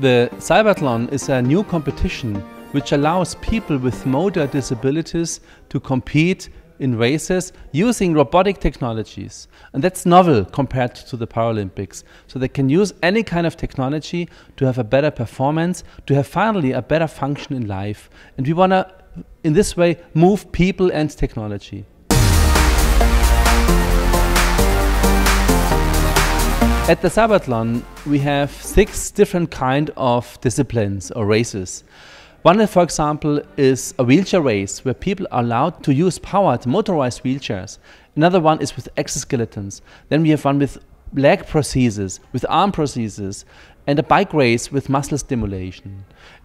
The Cybathlon is a new competition which allows people with motor disabilities to compete in races using robotic technologies. And that's novel compared to the Paralympics. So they can use any kind of technology to have a better performance, to have finally a better function in life. And we want to, in this way, move people and technology. At the Cybathlon, we have six different kind of disciplines or races. One, for example, is a wheelchair race where people are allowed to use powered motorized wheelchairs. Another one is with exoskeletons. Then we have one with leg prostheses, with arm prostheses, and a bike race with muscle stimulation.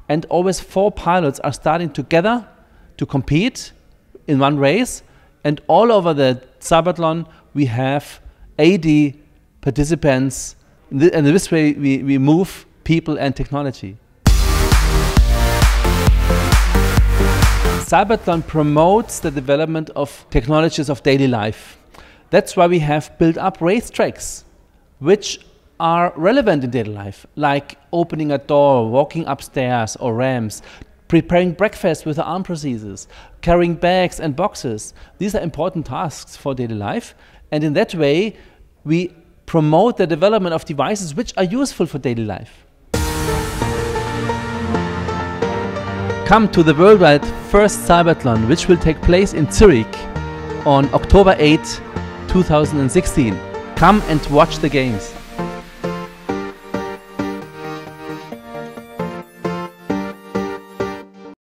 And always four pilots are starting together to compete in one race. And all over the Cybathlon, we have 80 participants. And this way, we, we move people and technology. Cybathlon promotes the development of technologies of daily life. That's why we have built up racetracks, which are relevant in daily life, like opening a door, walking upstairs or ramps, preparing breakfast with arm prostheses, carrying bags and boxes. These are important tasks for daily life. And in that way, we promote the development of devices which are useful for daily life. Come to the worldwide first Cybathlon, which will take place in Zurich on October 8, 2016. Come and watch the games.